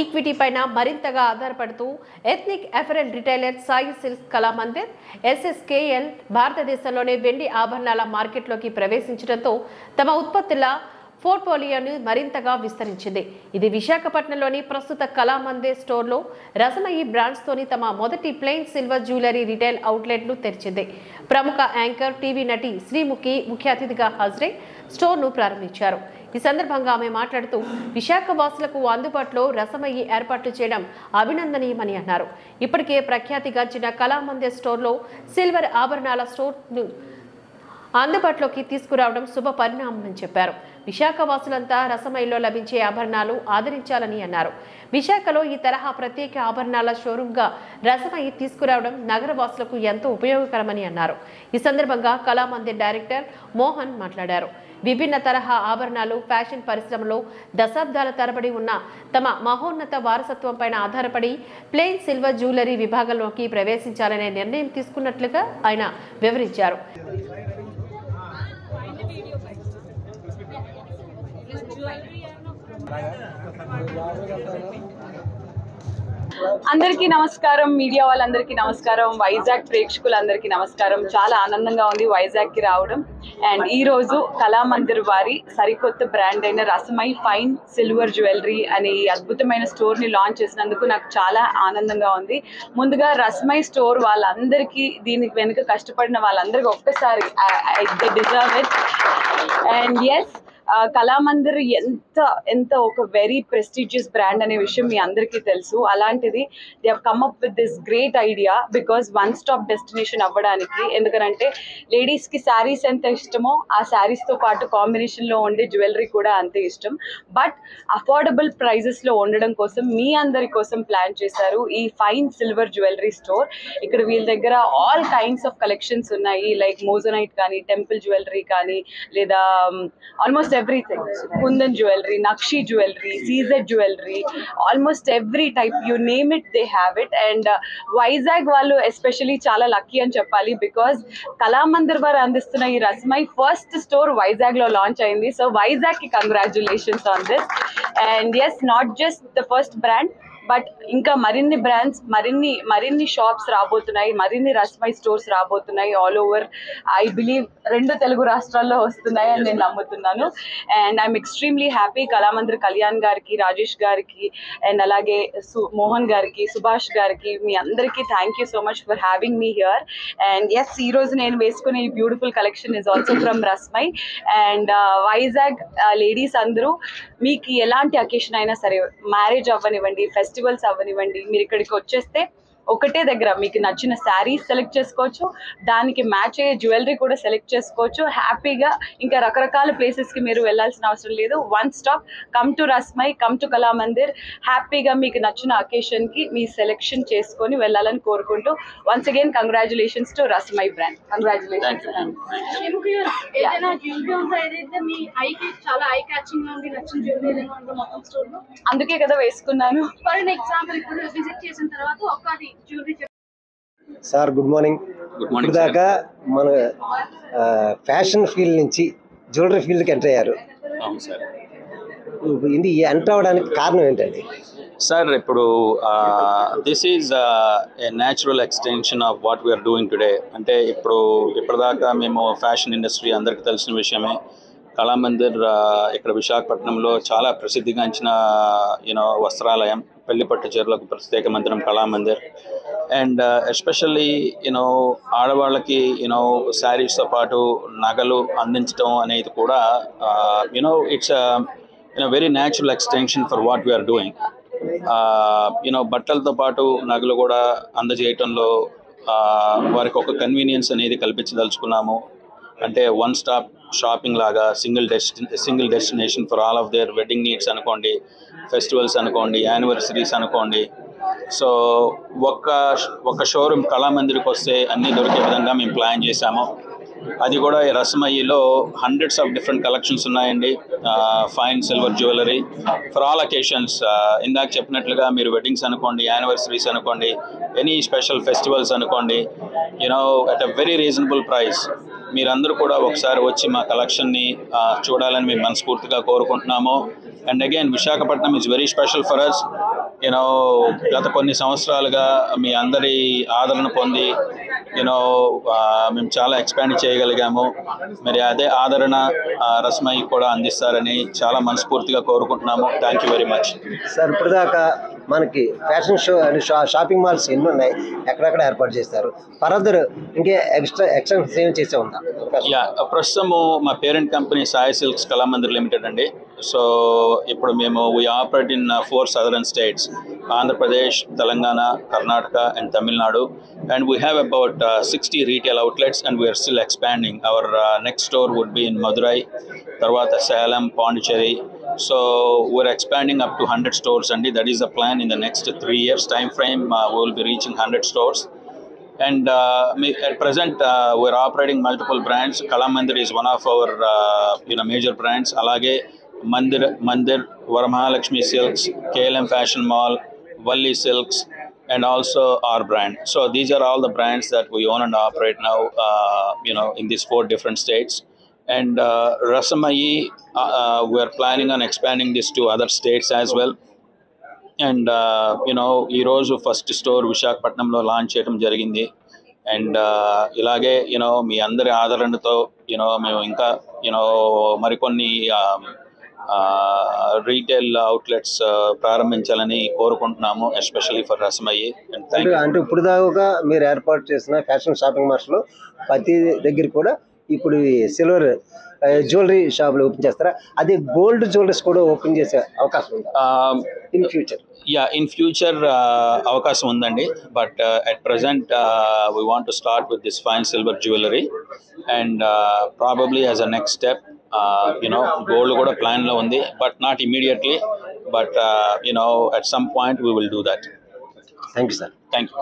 Equity పైన మరింతగా ఆధారపడుతూ ethnic apparel retailer Sai silk Kalamandir SSKL భారతదేశంలోనే వెండి ఆభరణాల మార్కెట్లోకి ప్రవేశించడంతో తమ ఉత్పత్తుల పోర్ట్ఫోలియోను మరింతగా విస్తరించింది. ఇది విశాఖపట్నంలోని ప్రస్తుత కళామందిర్ స్టోర్లో రసమయి బ్రాండ్స్తోని తమ మొదటి ప్లెయిన్ సిల్వర్ జ్యువెలరీ రిటైల్ అవుట్లెట్ను తెరిచింది. ప్రముఖ యాంకర్ టీవీ నటి శ్రీముఖి ముఖ్య అతిథిగా హాజరై స్టోర్ను ప్రారంభించారు. ఈ సందర్భంగా ఆమె మాట్లాడుతూ విశాఖ వాసులకు అందుబాటులో రసమయ్యి ఏర్పాట్లు చేయడం అభినందనీయమని అన్నారు. ఇప్పటికే ప్రఖ్యాతిగాంచిన కళామందిర్ స్టోర్లో సిల్వర్ ఆభరణాల స్టోర్ను అందుబాటులోకి తీసుకురావడం శుభ పరిణామమని చెప్పారు. విశాఖ వాసులంతా రసమయిలో లభించే ఆభరణాలు ఆదరించాలని అన్నారు. విశాఖలో ఈ తరహా ప్రత్యేక ఆభరణాల షోరూంగా రసమయి తీసుకురావడం నగర వాసులకు ఎంతో ఉపయోగకరమని అన్నారు. ఈ సందర్భంగా కళామందిర్ డైరెక్టర్ మోహన్ మాట్లాడారు. విభిన్న తరహా ఆభరణాలు ఫ్యాషన్ పరిశ్రమలో దశాబ్దాల తరబడి ఉన్న తమ మహోన్నత వారసత్వం పైన ఆధారపడి ప్లెయిన్ సిల్వర్ జ్యువెలరీ విభాగంలోకి ప్రవేశించాలనే నిర్ణయం తీసుకున్నట్లుగా ఆయన వివరించారు. అందరికీ నమస్కారం మీడియా వాళ్ళందరికీ నమస్కారం వైజాగ్ ప్రేక్షకులందరికీ నమస్కారం. చాలా ఆనందంగా ఉంది వైజాగ్కి రావడం. అండ్ ఈ రోజు కళామందిర్ వారి సరికొత్త బ్రాండ్ అయిన రసమై ఫైన్ సిల్వర్ జ్యువెలరీ అనే ఈ అద్భుతమైన స్టోర్ని లాంచ్ చేసినందుకు నాకు చాలా ఆనందంగా ఉంది. ముందుగా రసమై స్టోర్ వాళ్ళందరికీ దీనికి వెనుక కష్టపడిన వాళ్ళందరికీ ఒక్కసారి deserve it and yes Kalamandir ఎంత ఎంత ఒక వెరీ ప్రెస్టీజియస్ బ్రాండ్ అనే విషయం మీ అందరికీ తెలుసు. అలాంటిది they have come up with this great idea because one stop destination అవ్వడానికి. ఎందుకంటే లేడీస్కి శారీస్ ఎంత ఇష్టమో ఆ శారీస్తో పాటు కాంబినేషన్లో ఉండే జ్యువెలరీ కూడా అంతే ఇష్టం. బట్ అఫోర్డబుల్ ప్రైజెస్లో ఉండడం కోసం మీ అందరి కోసం ప్లాన్ చేశారు ఈ ఫైన్ సిల్వర్ జ్యువెలరీ స్టోర్ ఇక్కడ వీళ్ళ దగ్గర ఆల్ కైండ్స్ ఆఫ్ కలెక్షన్స్ ఉన్నాయి. లైక్ మోజనైట్ కానీ టెంపుల్ జ్యువెలరీ కానీ లేదా um, almost everything kundan jewellery nakshi jewellery CZ jewellery almost every type you name it they have it and Vizag వాళ్ళు especially చాలా lucky అని చెప్పాలి బికాస్ కళామందిర్ వారు అందిస్తున్న ఈ రస్మై ఫస్ట్ స్టోర్ వైజాగ్లో లాంచ్ అయింది so వైజాగ్కి congratulations on this and yes not just the first brand but ఇంకా మరిన్ని బ్రాండ్స్ మరిన్ని మరిన్ని షాప్స్ రాబోతున్నాయి మరిన్ని రస్మై స్టోర్స్ రాబోతున్నాయి ఆల్ ఓవర్ ఐ బిలీవ్ రెండు తెలుగు రాష్ట్రాల్లో వస్తున్నాయి అని నేను నమ్ముతున్నాను. And I'm extremely happy Kalamandir Kalyan గారికి రాజేష్ గారికి అండ్ అలాగే సు మోహన్ గారికి సుభాష్ గారికి మీ అందరికీ thank you so much for having me here and yes ఈ రోజు నేను వేసుకునే ఈ beautiful collection is also from Rasmai and Vizag ladies అందరూ మీకు ఎలాంటి అకేషన్ అయినా సరే మ్యారేజ్ అవ్వనివ్వండి ఫెస్టివల్స్ అవ్వనివ్వండి. మీరు ఇక్కడికి వచ్చేస్తే ఒకటే దగ్గర. మీకు నచ్చిన శారీస్ సెలెక్ట్ చేసుకోవచ్చు. దానికి మ్యాచ్ అయ్యే జ్యువెలరీ కూడా సెలెక్ట్ చేసుకోవచ్చు. హ్యాపీగా ఇంకా రకరకాల ప్లేసెస్కి మీరు వెళ్ళాల్సిన అవసరం లేదు. One stop come to Rasmai come to Kalamandir హ్యాపీగా మీకు నచ్చిన అకేషన్కి మీ సెలెక్షన్ చేసుకొని వెళ్ళాలని కోరుకుంటూ once again congratulations to Rasmai brand congratulations Sreemukhi గారు, ఏదైనా జ్యువెలరీ ఉందా ఏదైతే మీ ఐకి చాలా ఐ క్యాచింగ్గా ఉంది నచ్చిన జ్యువెలరీ ఏదైనా ఉందా మొత్తం స్టోర్లో? అందుకే కదా వేసుకున్నాను. ఫర్ ఎగ్జాంపుల్ ఇప్పుడు విజిట్ చేసిన తర్వాత ఒక్కది sir good morning. Good morning దాకా మన ఫ్యాషన్ ఫీల్డ్ నుంచి జ్యువెలరీ ఫీల్డ్కి ఎంటర్ అయ్యారు. అవును సార్. ఇది ఎంటర్ అవడానికి కారణం ఏంటండి? సార్ ఇప్పుడు this is a natural extension of what we are doing today అంటే ఇప్పుడు ఇప్పటిదాకా మేము ఫ్యాషన్ ఇండస్ట్రీ అందరికీ తెలిసిన విషయమే. కళామందిర్ ఇక్కడ విశాఖపట్నంలో చాలా ప్రసిద్ధిగాంచిన యూనో వస్త్రాలయం పెళ్ళి పట్టు చీరలకు ప్రత్యేక మందిరం Kalamandir. And especially you know ఆడవాళ్ళకి యూనో శారీస్తో పాటు నగలు అందించడం అనేది కూడా you know it's you know very natural extension for what we are doing you know బట్టలతో పాటు నగలు కూడా అందజేయటంలో వారికి ఒక కన్వీనియన్స్ అనేది కల్పించదలుచుకున్నాము. అంటే వన్ స్టాప్ షాపింగ్ లాగా single డెస్టి single destination for all of their wedding needs అనుకోండి ఫెస్టివల్స్ అనుకోండి యానివర్సరీస్ అనుకోండి. సో ఒక్క ఒక షోరూమ్ కళామందిరికి వస్తే అన్నీ దొరికే విధంగా మేము ప్లాన్ చేశాము. అది కూడా ఈ రసమయ్యిలో హండ్రెడ్స్ ఆఫ్ డిఫరెంట్ కలెక్షన్స్ ఉన్నాయండి. Fine silver jewellery. For all occasions ఇందాక చెప్పినట్లుగా మీరు వెడ్డింగ్స్ అనుకోండి యానివర్సరీస్ అనుకోండి ఎనీ స్పెషల్ ఫెస్టివల్స్ అనుకోండి you know at a very reasonable price. మీరందరూ కూడా ఒకసారి వచ్చి మా కలెక్షన్ని చూడాలని మేము మనస్ఫూర్తిగా కోరుకుంటున్నాము. And again Visakhapatnam is very special for us you know గత కొన్ని సంవత్సరాలుగా మీ అందరి ఆదరణ పొంది యూనో మేము చాలా ఎక్స్పాండ్ చేయగలిగాము. మరి అదే ఆదరణ రస్మై కూడా అందిస్తారని చాలా మనస్ఫూర్తిగా కోరుకుంటున్నాము. Thank you very much sir ఇప్పుడు మనకి ఫ్యాషన్ షో అండ్ షా షాపింగ్ మాల్స్ ఎన్ని ఉన్నాయి ఎక్కడెక్కడ ఏర్పాటు చేస్తారు? ఫర్దర్ ఇంకే ఎక్స్ట్రా ఎక్స్టెన్షన్ ఏం చేసే ఉందా? యా ప్రస్తుతము మా parent company Sai silks Kalamandir limited అండి. సో ఇప్పుడు మేము we operate in four southern states Andhra Pradesh Telangana Karnataka and Tamil Nadu. And we have about sixty retail outlets and we're still expanding our next store would be in Madurai తర్వాత Salem Pondicherry so we're expanding up to 100 stores and that is the plan in the next three years time frame uh, we will be reaching 100 stores. And uh, at present uh, we're operating multiple brands. Kalamandir is one of our uh, you know major brands. Alage mandir mandir varamahalakshmi silks klm fashion mall valli silks and also our brand. So these are all the brands that we own and operate now uh, you know in these four different states and uh, Rasamayi, uh, uh, we're planning on expanding this to other states as well. And you know ఈరోజు first store విశాఖపట్నంలో launch చేయడం జరిగింది. And ఇలాగే you know మీ అందరి ఆదరణతో you know మేము ఇంకా యూనో మరికొన్ని రీటైల్ అవుట్లెట్స్ ప్రారంభించాలని కోరుకుంటున్నాము ఎస్పెషల్లీ ఫర్ రసమయ్యి అండ్ థ్యాంక్ అంటే అంటే ఇప్పుడు దాకా మీరు ఏర్పాటు చేసిన ఫ్యాషన్ షాపింగ్ మాల్స్లో ప్రతి దగ్గర కూడా ఇప్పుడు సిల్వర్ జ్యువెలరీ షాపులు ఓపెన్ చేస్తారా? అదే గోల్డ్ జ్యువెలరీస్ కూడా ఓపెన్ చేసే అవకాశం ఉందా? In future yeah in future అవకాశం ఉందండి. But at present we want to start with this fine silver jewellery and probably as a next step you know gold కూడా ప్లాన్లో ఉంది. But not immediately but you know at some point we will do that thank you sir thank you